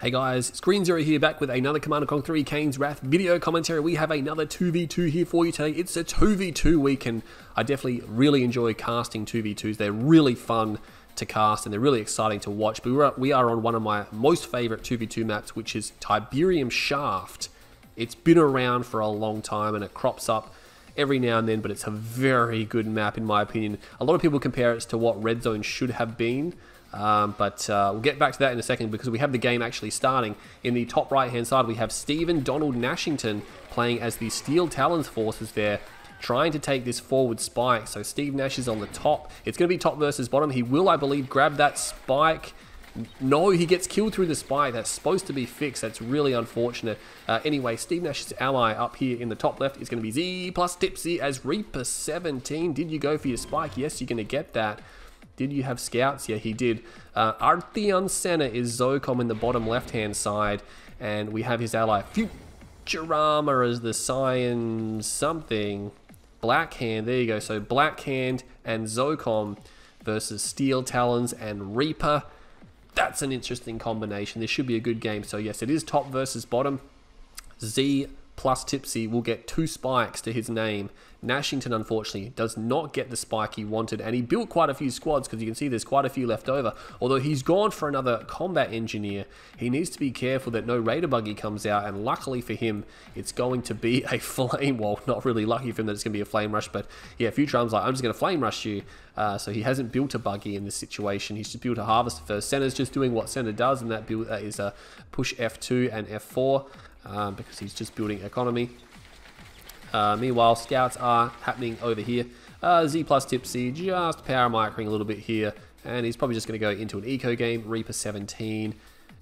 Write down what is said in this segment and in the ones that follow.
Hey guys, it's Green Zero here back with another Command & Conquer 3 Kane's Wrath video commentary. We have another 2v2 here for you today. It's a 2v2 week and I definitely really enjoy casting 2v2s. They're really fun to cast and they're really exciting to watch. But we are on one of my most favorite 2v2 maps, which is Tiberium Shaft. It's been around for a long time and it crops up every now and then, but it's a very good map in my opinion. A lot of people compare it to what Red Zone should have been. Um, but uh, we'll get back to that in a second because we have the game actually starting. In the top right hand side, we have Stephen Donald Nashington playing as the Steel Talons forces there, trying to take this forward spike. So Steve Nash is on the top. It's going to be top versus bottom. He will, I believe, grab that spike. No, he gets killed through the spike. That's supposed to be fixed. That's really unfortunate. Uh, anyway, Steve Nash's ally up here in the top left is going to be Z plus Tipzee as Reaper 17. Did you go for your spike? Yes, you're going to get that. Did you have scouts? Yeah, he did. Uh, Artheon Senna is Zocom in the bottom left-hand side, and we have his ally Futurama as the Cyan something. Blackhand, there you go. So Blackhand and Zocom versus Steel Talons and Reaper. That's an interesting combination. This should be a good game. So yes, it is top versus bottom. Z plus Tipzee will get two spikes to his name. Nashington, unfortunately, does not get the spike he wanted, and he built quite a few squads because you can see there's quite a few left over. Although he's gone for another combat engineer, he needs to be careful that no Raider buggy comes out, and luckily for him, it's going to be a flame. Well, not really lucky for him that it's going to be a flame rush, but yeah, Futurama's like, I'm just going to flame rush you. Uh, so he hasn't built a buggy in this situation. He's just built a harvester first. Senna's just doing what Senna does, and that build uh, is a push F2 and F4 um, because he's just building economy. Uh, meanwhile, scouts are happening over here. Uh, Z plus Tipzee just power microing a little bit here, and he's probably just going to go into an eco game. Reaper 17,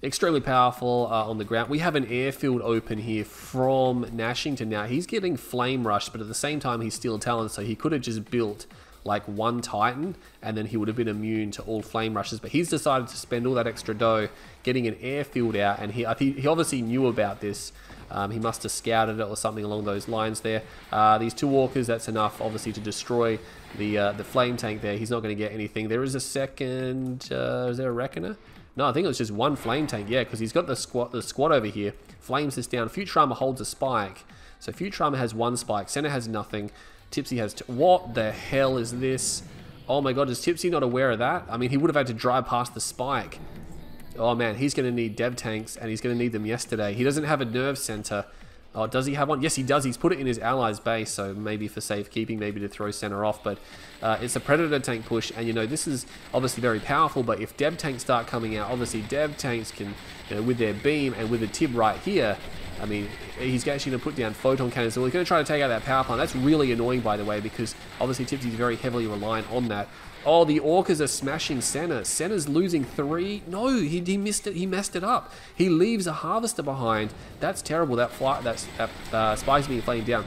extremely powerful uh, on the ground. We have an airfield open here from Nashington now. He's getting flame rushed, but at the same time, he's Steel Talon, so he could have just built like one Titan, and then he would have been immune to all flame rushes. But he's decided to spend all that extra dough getting an airfield out, and he he obviously knew about this. Um, he must have scouted it or something along those lines there. Uh, these two walkers, that's enough, obviously, to destroy the uh, the flame tank there. He's not going to get anything. There is a second... Uh, is there a Reckoner? No, I think it was just one flame tank. Yeah, because he's got the squad, the squad over here. Flames this down. Futurama holds a spike. So Futurama has one spike. Senna has nothing. Tipzee has. What the hell is this? Oh my god, is Tipzee not aware of that? I mean, he would have had to drive past the spike. Oh man, he's going to need dev tanks, and he's going to need them yesterday. He doesn't have a nerve center. Oh, does he have one? Yes, he does. He's put it in his allies' base, so maybe for safekeeping, maybe to throw Senna off. But uh, it's a predator tank push, and you know this is obviously very powerful. But if dev tanks start coming out, obviously dev tanks can, you know, with their beam and with the tib right here, I mean, he's actually going to put down photon cannons. So he's going to try to take out that power plant. That's really annoying, by the way, because obviously Tipzee's very heavily reliant on that. Oh, the Orcas are smashing Senna. Senna's losing three. No, he, he missed it. He messed it up. He leaves a harvester behind. That's terrible. That fly, that's, that uh, spy's being flamed down.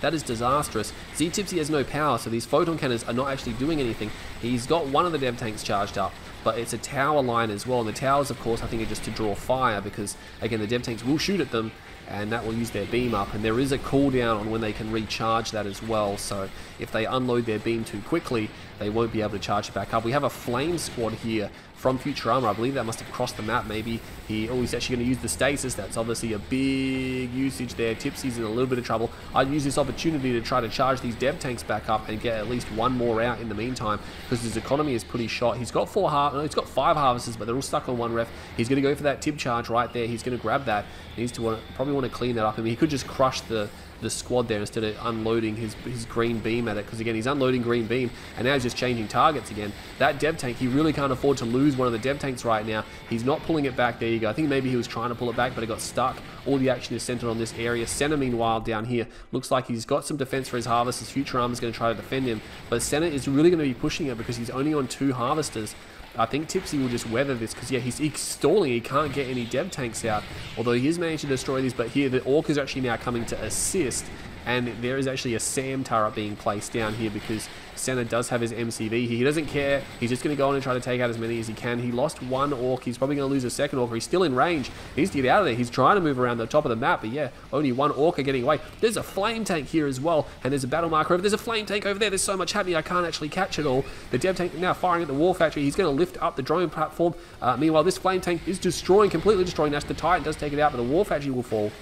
That is disastrous. Z-Tipzee has no power, so these photon cannons are not actually doing anything. He's got one of the dev tanks charged up, but it's a tower line as well. And the towers, of course, I think are just to draw fire because, again, the dev tanks will shoot at them and that will use their beam up and there is a cooldown on when they can recharge that as well so if they unload their beam too quickly they won't be able to charge it back up. We have a flame squad here from Futurama. I believe that must have crossed the map maybe. He, oh, he's actually going to use the stasis. That's obviously a big usage there. Tipzee's in a little bit of trouble. I'd use this opportunity to try to charge these dev tanks back up and get at least one more out in the meantime because his economy is pretty shot. He's got four har no, he's got five harvesters, but they're all stuck on one ref. He's going to go for that tip charge right there. He's going to grab that. He needs to want, probably want to clean that up. I mean, he could just crush the the squad there instead of unloading his, his green beam at it because again he's unloading green beam and now he's just changing targets again that dev tank he really can't afford to lose one of the dev tanks right now he's not pulling it back there you go I think maybe he was trying to pull it back but it got stuck all the action is centered on this area Senna meanwhile down here looks like he's got some defense for his harvest his Futurama is going to try to defend him but Senna is really going to be pushing it because he's only on two harvesters I think Tipzee will just weather this because, yeah, he's, he's, stalling. He can't get any dev tanks out, although he is managed to destroy these. But here, the Orc is actually now coming to assist. And there is actually a SAM turret being placed down here because Senna does have his MCV. He doesn't care. He's just going to go on and try to take out as many as he can. He lost one Orca. He's probably going to lose a second Orca. He's still in range. He needs to get out of there. He's trying to move around the top of the map, but yeah, only one Orca getting away. There's a Flame Tank here as well, and there's a Battle Marker over There's a Flame Tank over there. There's so much happening, I can't actually catch it all. The Dev Tank now firing at the War Factory. He's going to lift up the drone platform. Uh, meanwhile, this Flame Tank is destroying, completely destroying Nash. The Titan does take it out, but the War Factory will fall.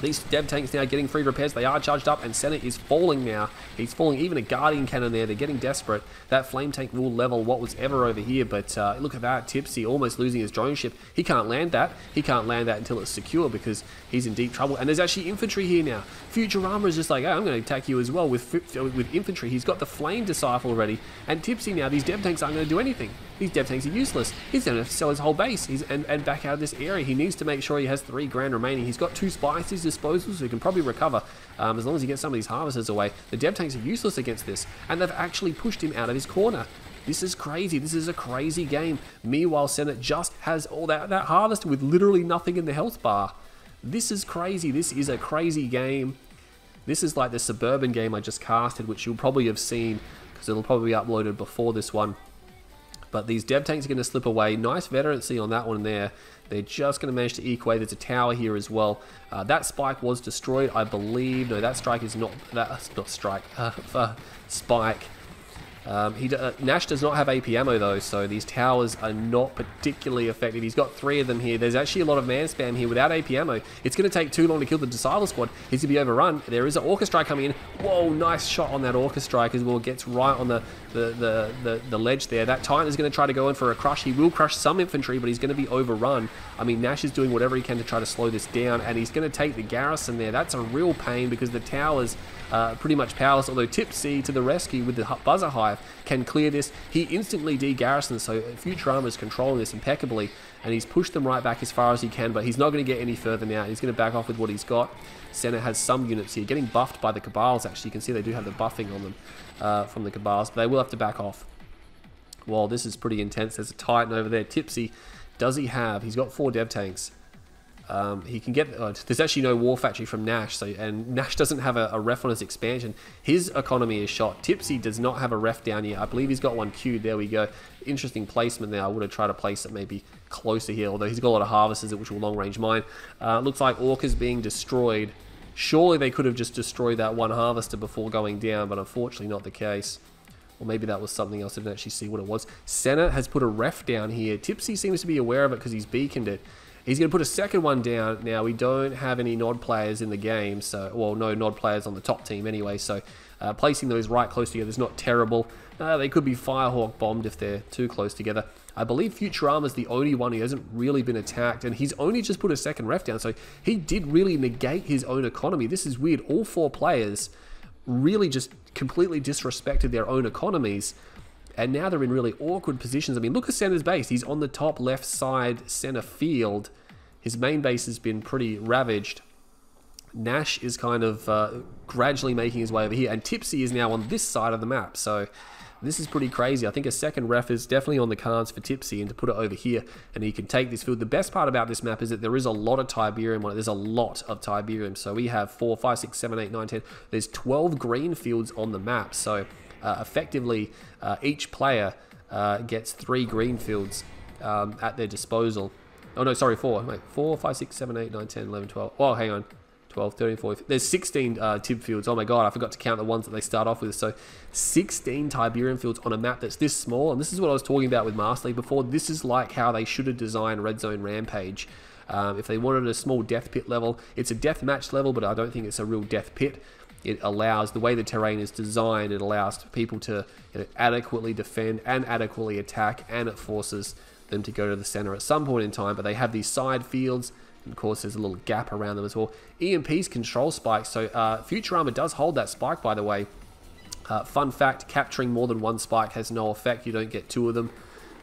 These dev tanks now getting free repairs. They are charged up, and Senna is falling now. He's falling. Even a Guardian Cannon there. They're getting desperate. That Flame Tank will level what was ever over here, but uh, look at that. Tipzee almost losing his drone ship. He can't land that. He can't land that until it's secure because he's in deep trouble. And there's actually infantry here now. Futurama is just like, oh, I'm going to attack you as well with, with infantry. He's got the Flame Disciple already. And Tipzee now, these dev tanks aren't going to do anything. These dev tanks are useless. He's going to have to sell his whole base He's, and, and back out of this area. He needs to make sure he has three grand remaining. He's got two spies at his disposal, so he can probably recover um, as long as he gets some of these harvesters away. The dev tanks are useless against this, and they've actually pushed him out of his corner. This is crazy. This is a crazy game. Meanwhile, Senna just has all that, that harvest with literally nothing in the health bar. This is crazy. This is a crazy game. This is like the Suburban game I just casted, which you'll probably have seen because it'll probably be uploaded before this one. But these dev tanks are going to slip away. Nice veterancy on that one there. They're just going to manage to away. There's a tower here as well. Uh, that spike was destroyed, I believe. No, that strike is not... That's not strike. Uh, spike um, he uh, Nash does not have AP ammo though, so these towers are not particularly effective. He's got three of them here. There's actually a lot of man spam here without AP ammo. It's going to take too long to kill the Disciple Squad. He's going to be overrun. There is an Orca Strike coming in. Whoa, nice shot on that Orca Strike as well. Gets right on the, the, the, the, ledge there. That Titan is going to try to go in for a crush. He will crush some infantry, but he's going to be overrun. I mean, Nash is doing whatever he can to try to slow this down, and he's going to take the garrison there. That's a real pain because the towers uh, pretty much powerless, although Tipzee to the rescue with the Buzzer Hive can clear this. He instantly de-garrisons, so Futurama is controlling this impeccably, and he's pushed them right back as far as he can, but he's not going to get any further now. He's going to back off with what he's got. Senna has some units here, getting buffed by the Cabals, actually. You can see they do have the buffing on them uh, from the Cabals, but they will have to back off. Well, this is pretty intense. There's a Titan over there. Tipzee, does he have? He's got four dev tanks. Um, he can get. Uh, there's actually no War Factory from Nash, so and Nash doesn't have a, a, ref on his expansion. His economy is shot. Tipzee does not have a ref down here. I believe he's got one queued. There we go. Interesting placement there. I would have tried to place it maybe closer here, although he's got a lot of harvesters which will long range mine. Uh, looks like Orc is being destroyed. Surely they could have just destroyed that one harvester before going down, but unfortunately not the case. Or maybe that was something else. I didn't actually see what it was. Senna has put a ref down here. Tipzee seems to be aware of it because he's beaconed it. He's going to put a second one down. Now, we don't have any Nod players in the game, so, well, no Nod players on the top team anyway, so uh, placing those right close together is not terrible. Uh, they could be Firehawk bombed if they're too close together. I believe Futurama is the only one who hasn't really been attacked, and he's only just put a second ref down, so he did really negate his own economy. This is weird. All four players really just completely disrespected their own economies and now they're in really awkward positions. I mean, look at Senna's base. He's on the top left side center field. His main base has been pretty ravaged. Nash is kind of uh, gradually making his way over here, and Tipzee is now on this side of the map. So this is pretty crazy. I think a second ref is definitely on the cards for Tipzee and to put it over here and he can take this field. The best part about this map is that there is a lot of Tiberium on it. There's a lot of Tiberium. So we have 4, 5, 6, 7, 8, 9, 10. There's 12 green fields on the map. So uh, effectively uh, each player uh, gets three green fields um, at their disposal. Oh no, sorry, four. Wait, four, five, six, seven, eight, nine, 10, 11, 12. Oh, hang on. 12, 13, 14. There's 16 uh, Tib fields. Oh my god, I forgot to count the ones that they start off with. So 16 Tiberium fields on a map that's this small. And this is what I was talking about with Masterleaf before. This is like how they should have designed Red Zone Rampage. Um, if they wanted a small death pit level, it's a death match level, but I don't think it's a real death pit it allows the way the terrain is designed it allows people to you know, adequately defend and adequately attack and it forces them to go to the center at some point in time but they have these side fields and of course there's a little gap around them as well. EMP's control spikes so uh, Futurama does hold that spike by the way. Uh, fun fact capturing more than one spike has no effect. You don't get two of them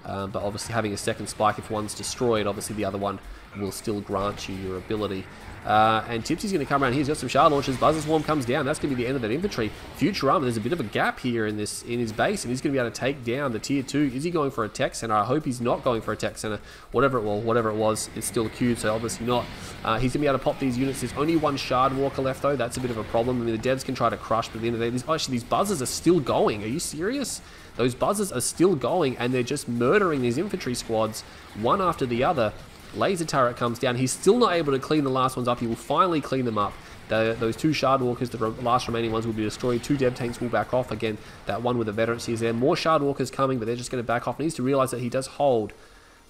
um, but obviously having a second spike if one's destroyed obviously the other one will still grant you your ability. Uh, and Tipzee's going to come around here. He's got some shard launchers. Buzzer Swarm comes down. That's going to be the end of that infantry. Futurama, there's a bit of a gap here in this in his base, and he's going to be able to take down the tier two. Is he going for a tech center? I hope he's not going for a tech center. Whatever it was, whatever it was, it's still queued, so obviously not. Uh, he's going to be able to pop these units. There's only one shard walker left though. That's a bit of a problem. I mean, the devs can try to crush, but at the end of the day, these, actually these buzzers are still going. Are you serious? Those buzzers are still going, and they're just murdering these infantry squads one after the other. Laser turret comes down. He's still not able to clean the last ones up. He will finally clean them up. The, those two Shard Walkers, the last remaining ones, will be destroyed. Two Dev Tanks will back off. Again, that one with the veterancy is there. More Shard Walkers coming, but they're just going to back off. He needs to realize that he does hold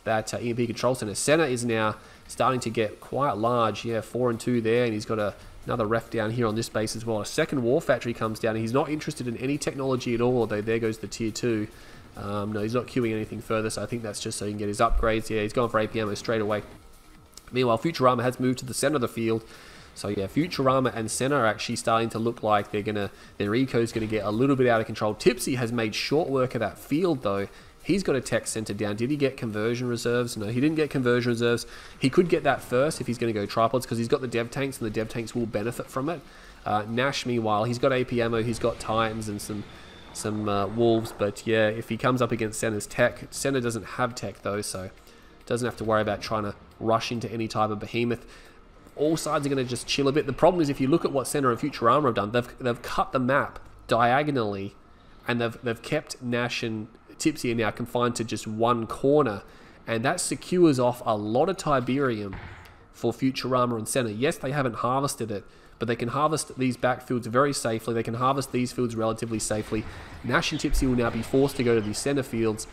that uh, EMP control center. Senna is now starting to get quite large. Yeah, four and two there, and he's got a, another ref down here on this base as well. A second War Factory comes down. He's not interested in any technology at all, although there goes the tier two. Um, no, he's not queuing anything further, so I think that's just so he can get his upgrades. Yeah, he's going for AP ammo straight away. Meanwhile, Futurama has moved to the center of the field. So yeah, Futurama and Senna are actually starting to look like they're gonna their eco is gonna get a little bit out of control. Tipzee has made short work of that field though. He's got a tech center down. Did he get conversion reserves? No, he didn't get conversion reserves. He could get that first if he's going to go tripods because he's got the dev tanks and the dev tanks will benefit from it. Uh, Nash, meanwhile, he's got AP ammo, he's got Titans and some some uh, Wolves. But yeah, if he comes up against Senna's tech, Senna doesn't have tech though, so doesn't have to worry about trying to rush into any type of behemoth. All sides are going to just chill a bit. The problem is if you look at what Senna and Futurama have done, they've, they've cut the map diagonally and they've, they've kept Nash and Tipzee are now confined to just one corner. And that secures off a lot of Tiberium for Futurama and Senna. Yes, they haven't harvested it, but they can harvest these backfields very safely. They can harvest these fields relatively safely. Nash and Tipzee will now be forced to go to these center fields,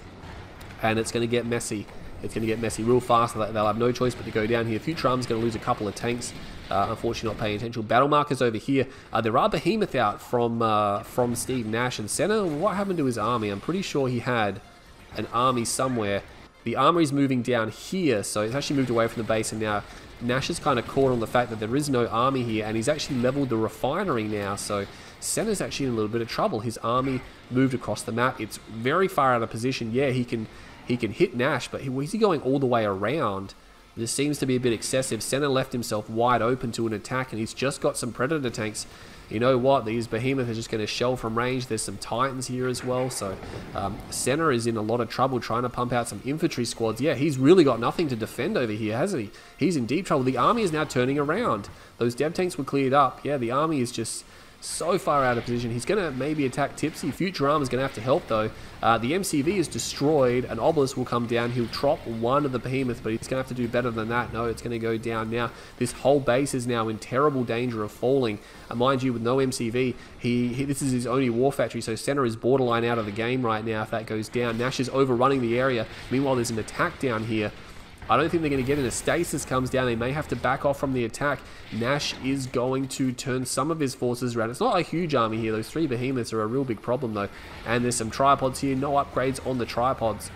and it's going to get messy. It's going to get messy real fast. They'll have no choice but to go down here. Futurama's going to lose a couple of tanks. Uh, unfortunately, not paying attention. Battle markers over here. Uh, there are Behemoth out from uh, from Steve Nash and Senna. What happened to his army? I'm pretty sure he had an army somewhere. The armory's moving down here, so it's actually moved away from the base, and now Nash is kind of caught on the fact that there is no army here, and he's actually leveled the refinery now, so Senna's actually in a little bit of trouble. His army moved across the map. It's very far out of position. Yeah, he can he can hit Nash, but he, is he going all the way around? This seems to be a bit excessive. Senna left himself wide open to an attack, and he's just got some Predator tanks. You know what? These Behemoth are just going to shell from range. There's some Titans here as well. So um, Senna is in a lot of trouble trying to pump out some infantry squads. Yeah, he's really got nothing to defend over here, hasn't he? He's in deep trouble. The army is now turning around. Those dev tanks were cleared up. Yeah, the army is just so far out of position. He's going to maybe attack Tipzee. Futurama is going to have to help, though. Uh, the MCV is destroyed. An Obelisk will come down. He'll drop one of the Behemoth, but he's going to have to do better than that. No, it's going to go down now. This whole base is now in terrible danger of falling. And mind you, with no MCV, he, he, this is his only war factory, so Senna is borderline out of the game right now if that goes down. Nash is overrunning the area. Meanwhile, there's an attack down here. I don't think they're going to get in. A stasis comes down. They may have to back off from the attack. Nash is going to turn some of his forces around. It's not a huge army here. Those three behemoths are a real big problem, though. And there's some tripods here. No upgrades on the tripods.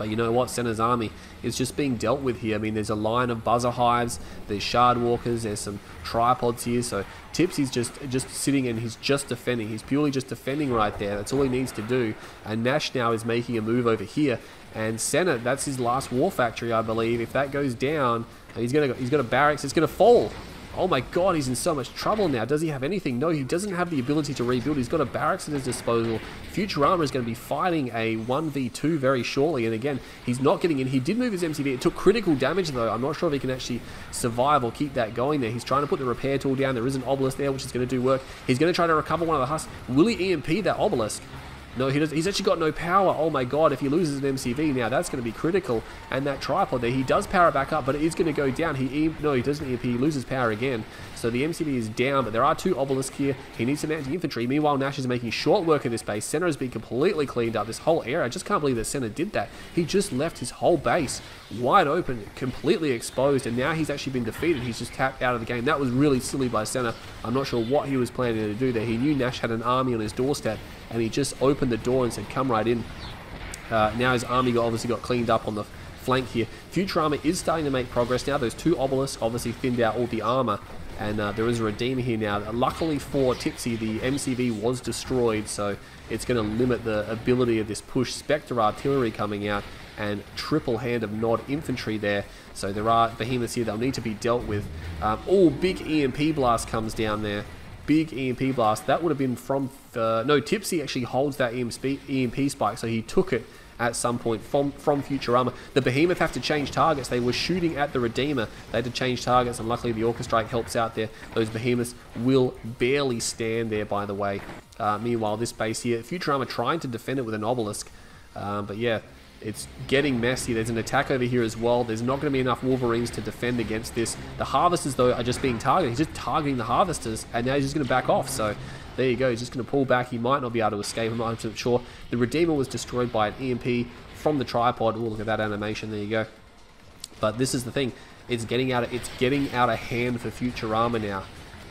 But you know what? Senna's army is just being dealt with here. I mean, there's a line of buzzer hives, there's shard walkers, there's some tripods here. So Tipzee's just just sitting and he's just defending. He's purely just defending right there. That's all he needs to do. And Nash now is making a move over here. And Senna, that's his last war factory, I believe. If that goes down, he's gonna he's got a barracks. It's gonna fall. Oh my god, he's in so much trouble now. Does he have anything? No, he doesn't have the ability to rebuild. He's got a barracks at his disposal. Futurama is going to be fighting a 1v2 very shortly. And again, he's not getting in. He did move his MCV. It took critical damage, though. I'm not sure if he can actually survive or keep that going there. He's trying to put the repair tool down. There is an obelisk there, which is going to do work. He's going to try to recover one of the husks. Will he EMP that obelisk? No, he does, he's actually got no power. Oh my god, if he loses an MCV now, that's going to be critical. And that tripod there, he does power back up, but it is going to go down. He No, he doesn't EMP, he loses power again. So the MCV is down, but there are two obelisks here. He needs some anti-infantry. Meanwhile, Nash is making short work of this base. Senna has been completely cleaned up. This whole area, I just can't believe that Senna did that. He just left his whole base wide open, completely exposed, and now he's actually been defeated. He's just tapped out of the game. That was really silly by Senna. I'm not sure what he was planning to do there. He knew Nash had an army on his doorstep, and he just opened the door and said, come right in. Uh, now his army got, obviously got cleaned up on the flank here. Futurama is starting to make progress now. Those two obelisks obviously thinned out all the armor. And uh, there is a Redeemer here now. Luckily for Tipzee, the MCV was destroyed, so it's going to limit the ability of this push. Spectre Artillery coming out and triple hand of Nod Infantry there. So there are behemoths here. They'll need to be dealt with. Um, oh, big EMP blast comes down there. Big EMP blast. That would have been from... Uh, no, Tipzee actually holds that EMP spike, so he took it at some point from, from Futurama. The Behemoth have to change targets. They were shooting at the Redeemer. They had to change targets, and luckily the Orca Strike helps out there. Those Behemoths will barely stand there, by the way. Uh, meanwhile, this base here, Futurama trying to defend it with an Obelisk. Um, but yeah, it's getting messy. There's an attack over here as well. There's not going to be enough Wolverines to defend against this. The Harvesters, though, are just being targeted. He's just targeting the Harvesters, and now he's just going to back off. So there you go. He's just going to pull back. He might not be able to escape. I'm not 100% sure. The Redeemer was destroyed by an EMP from the tripod. Oh, look at that animation. There you go. But this is the thing. It's getting out of, it's getting out of hand for Futurama now.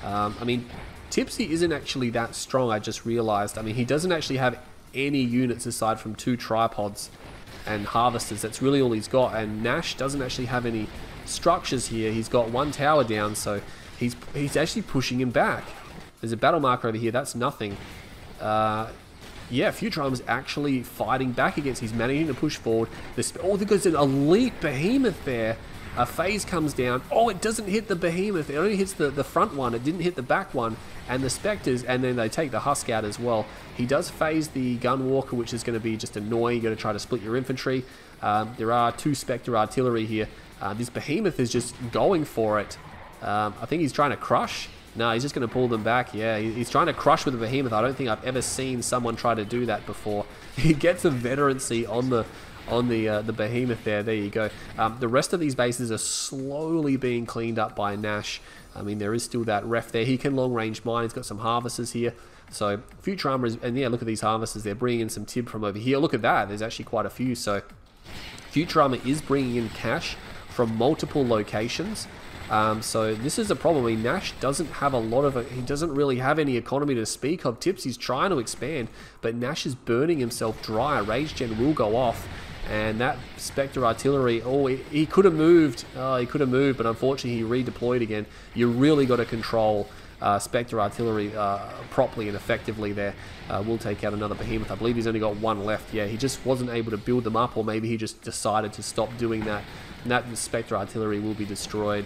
Um, I mean, Tipzee isn't actually that strong, I just realized. I mean, he doesn't actually have any units aside from two tripods and harvesters. That's really all he's got. And Nash doesn't actually have any structures here. He's got one tower down, so he's he's actually pushing him back. There's a battle marker over here. That's nothing. Uh, yeah, is actually fighting back against. He's managing to push forward. This, oh, there's an elite behemoth there. A phase comes down. Oh, it doesn't hit the behemoth. It only hits the, the front one. It didn't hit the back one. And the specters, and then they take the husk out as well. He does phase the gunwalker, which is going to be just annoying. You're going to try to split your infantry. Um, there are two specter artillery here. Uh, this behemoth is just going for it. Um, I think he's trying to crush. No, he's just going to pull them back. Yeah, he's trying to crush with a behemoth. I don't think I've ever seen someone try to do that before. He gets a veterancy on the on the uh, the behemoth there. There you go. Um, the rest of these bases are slowly being cleaned up by Nash. I mean, there is still that ref there. He can long range mine. He's got some harvesters here. So Futurama is, and yeah, look at these harvesters. They're bringing in some tib from over here. Look at that. There's actually quite a few. So Futurama is bringing in cash from multiple locations. Um, so this is a problem. I mean, Nash doesn't have a lot of it. He doesn't really have any economy to speak of. Tipzee's trying to expand, but Nash is burning himself dry. Rage Gen will go off. And that Spectre artillery, oh, he, he could have moved. Oh, he could have moved, but unfortunately he redeployed again. You really got to control uh, Spectre artillery uh, properly and effectively there. Uh, will take out another behemoth. I believe he's only got one left. Yeah, he just wasn't able to build them up, or maybe he just decided to stop doing that. And that Spectre artillery will be destroyed.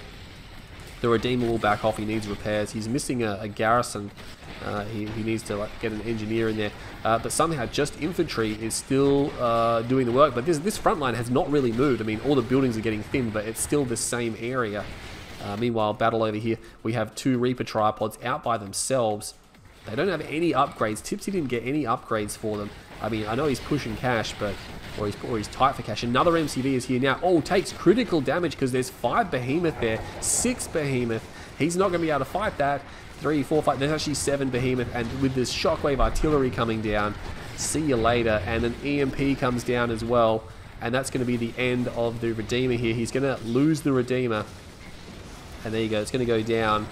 The Redeemer will back off. He needs repairs. He's missing a, a garrison. Uh, he, he, needs to like, get an engineer in there. Uh, but somehow just infantry is still uh, doing the work. But this, this front line has not really moved. I mean, all the buildings are getting thin, but it's still the same area. Uh, meanwhile, battle over here, we have two Reaper tripods out by themselves. They don't have any upgrades. Tipzee didn't get any upgrades for them. I mean, I know he's pushing cash, but or he's, or he's tight for cash. Another MCV is here now. Oh, takes critical damage because there's five Behemoth there, six Behemoth. He's not going to be able to fight that. Three, four, five. There's actually seven Behemoth, and with this Shockwave artillery coming down, see you later. And an EMP comes down as well, and that's going to be the end of the Redeemer here. He's going to lose the Redeemer, and there you go. It's going to go down,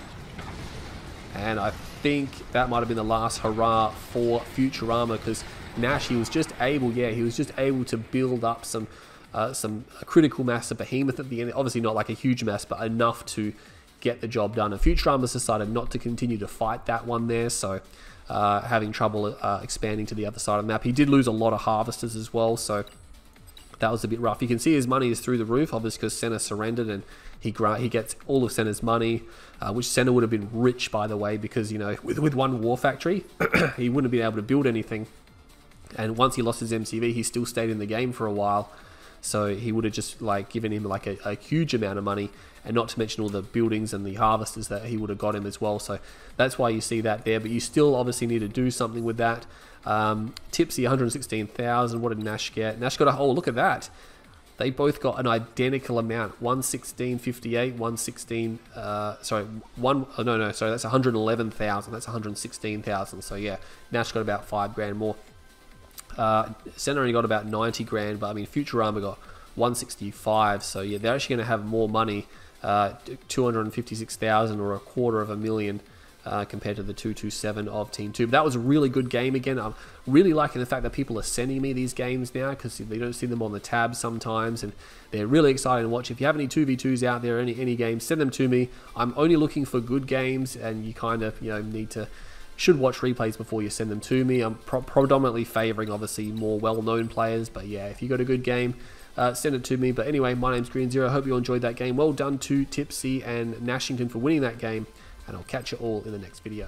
and I think that might have been the last hurrah for Futurama because Nash, he was just able, yeah, he was just able to build up some uh, some critical mass of Behemoth at the end. Obviously not like a huge mass, but enough to get the job done. And Futurama's decided not to continue to fight that one there, so uh, having trouble uh, expanding to the other side of the map. He did lose a lot of Harvesters as well, so that was a bit rough. You can see his money is through the roof, obviously because Senna surrendered and he he gets all of Senna's money, uh, which Senna would have been rich, by the way, because, you know, with, with one war factory, he wouldn't have been able to build anything. And once he lost his MCV, he still stayed in the game for a while. So he would have just like given him like a, a, huge amount of money, and not to mention all the buildings and the harvesters that he would have got him as well. So that's why you see that there. But you still obviously need to do something with that. Um, Tipzee 116,000. What did Nash get? Nash got a oh look at that. They both got an identical amount 116.58, 116, uh, sorry, one, oh, no, no, sorry, that's 111,000, that's 116,000. So yeah, Nash got about five grand more. Uh, Senna only got about 90 grand, but I mean, Futurama got 165. So yeah, they're actually going to have more money, uh, 256,000 or a quarter of a million uh, compared to the 227 of Team 2. But that was a really good game again. I'm really liking the fact that people are sending me these games now because they don't see them on the tab sometimes and they're really exciting to watch. If you have any 2v2s out there, any, any games, send them to me. I'm only looking for good games and you kind of, you know, need to should watch replays before you send them to me. I'm pro predominantly favoring obviously more well-known players, but yeah, if you got a good game, uh, send it to me. But anyway, my name's Green Zero. Hope you enjoyed that game. Well done to Tipzee and Nashington for winning that game and I'll catch you all in the next video.